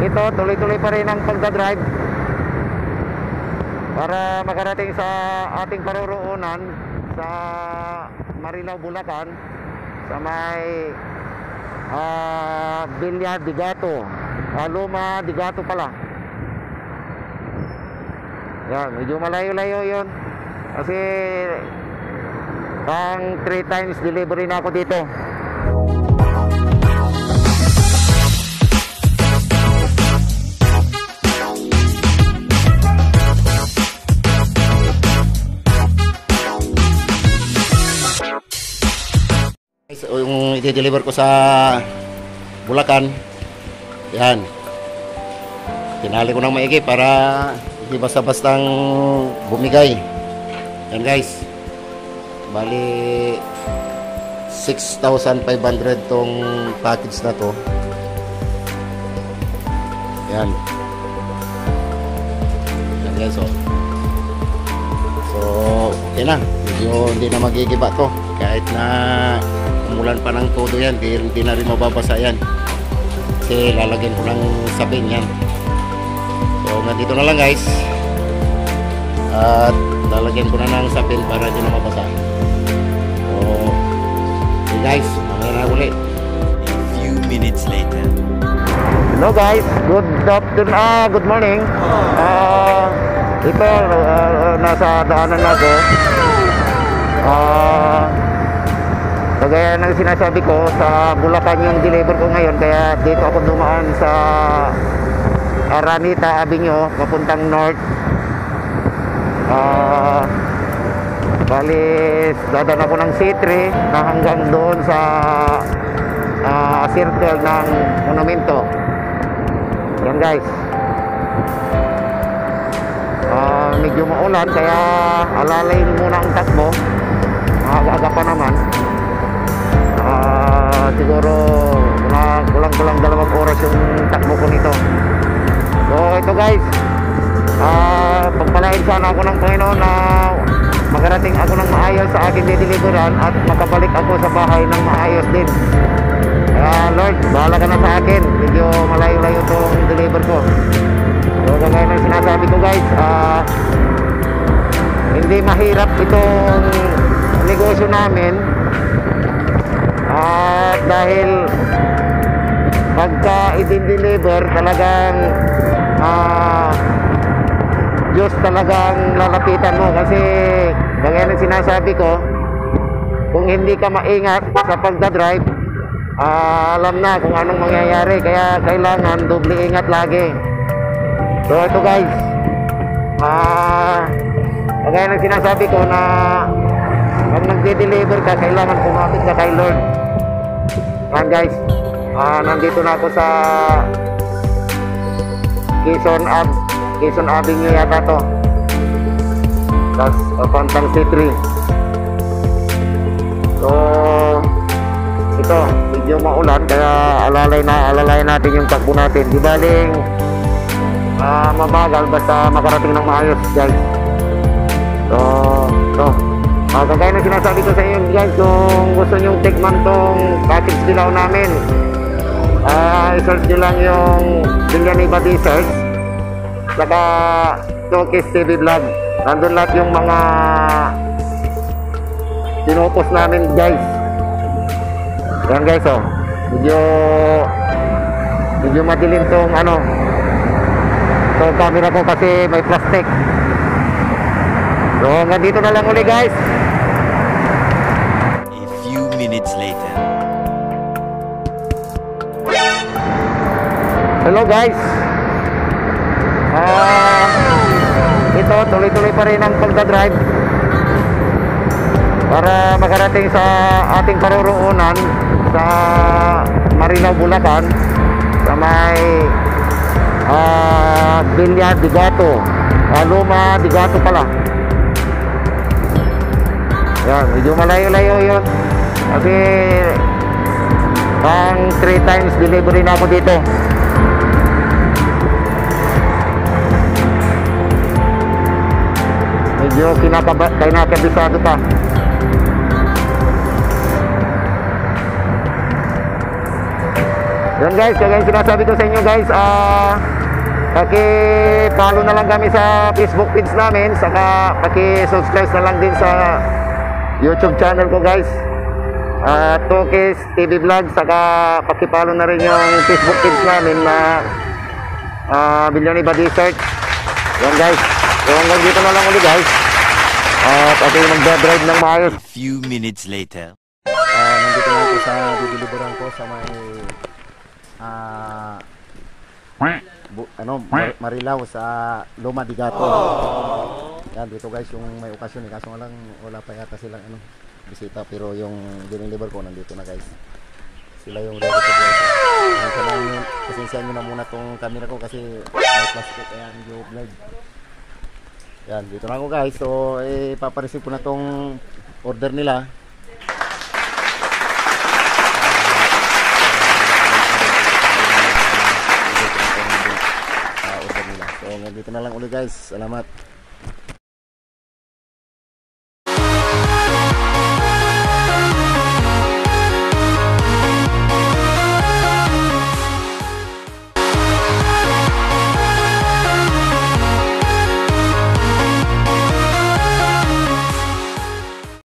ito tuloy-tuloy pa rin ang pagdadrive para makarating sa ating paruroonan sa Marilao, Bulacan sa may ah Villa Digato. Ah, Luma Digato pala. Yan medyo malayo-layo yun. Kasi pang 3 times delivery na ako dito i-deliver ko sa Bulacan. Yan. Tinali ko ng maigi para hindi basta-bastang bumigay. Yan guys. Bali 6,500 tong package na to. Yan. Yan guys oh. So okay na. Medyo hindi na magigiba to. Kahit na umulan pa ng todo yan di, di na rin mababasa yan. Kasi lalagyan ko ng sabing yan so nandito na lang guys. At lalagyan ko na ng sabing para di na mabasa. So okay guys. Mamaya na ulit. A few minutes later. Hello guys, good afternoon, ah, good morning. Ah, ito, ah, nasa daanan na ako. Ah, kagaya ng sinasabi ko, sa Bulacan yung deliver ko ngayon, kaya dito ako dumaan sa Aranita Avenue, papuntang north. Ah, bali, dadan ako ng C3 na hanggang doon sa ah, circle ng monumento. Yan guys. Ah, medyo maulan kaya alalayin muna ang takbo. Aga-aga pa naman. Ah, siguro mga kulang-kulang dalawang oras yung takbo ko nito. So ito guys. Ah, pagpalain sana ako ng Panginoon na makarating ako ng maayos sa aking dideliveran at makabalik ako sa bahay ng maayos din. Kaya Lord, bahala ka na sa akin. Medyo malayo-layo itong deliver ko. So kagaya ng sinasabi ko guys, ah, hindi mahirap itong negosyo namin. At dahil pagka i-deliver talagang ah, Diyos talagang lalapitan mo. Kasi kagaya ng sinasabi ko kung hindi ka maingat sa pagdadrive ah, alam na kung anong mangyayari. Kaya kailangan doble ingat lagi. So ito guys ah, kagaya ng sinasabi ko na pag nagde-deliver ka kailangan kumapit ka kay Lord. Yan guys. Ah, nandito na ako sa Quezon Ave Quezon Avenue yata to. Tapos papuntang C3 so ito medyo maulan kaya alalay na alalay natin yung takbo natin. Di baling ah, mabagal basta makarating ng maayos guys uh, kagaya ng sinasabi ko sa inyo guys kung gusto nyo tikman tong package dilaw namin ah i-search nyo lang yung Villanueva Desert saka Tokis TV Vlog. Nandun lahat yung mga pinupost namin guys. Yan guys oh. Medyo medyo madilim tong ano tong camera ko kasi may plastic. So hanggang dito na lang uli guys minutes later. hello guys. Ah ito tuloy-tuloy pa rin ang pagdadrive para makarating sa ating paruroonan sa Marilao, Bulacan sa may ah Villa Digato ah, Luma Digato pala. Yan medyo malayo-layo yun kasi pang 3 times delivery na ako dito medyo kinakaba kinakabisado pa Yun guys, kaya yung sinasabi ko sa inyo guys, ah, paki-follow na lang kami sa Facebook page namin, saka paki-subscribe na lang din sa YouTube channel ko guys. Uh, Tokis TV Vlog, saka paki-follow na rin yung Facebook page namin na uh, Bilyoniba Desert. Yan guys, so hanggang dito na lang ulit guys. At ako yung magdadrive ng maayos. A few minutes later. Ah, nandito na ako sa dideliveran ko sa may ah bu, ano Mar- Marilao sa Loma de Gato. Yan dito guys yung may okasyon eh kaso nga lang wala pa yata silang ano bisita pero yung dineliver ko nandito na guys. Sila yung ready to go. Pasensyahan nyo na muna tong camera ko kasi may plastic kaya medyo blurred. Yan, dito na ako guys. So, eh, papareceive ko na tong order nila. nila. So, dito na lang ulit guys. Salamat.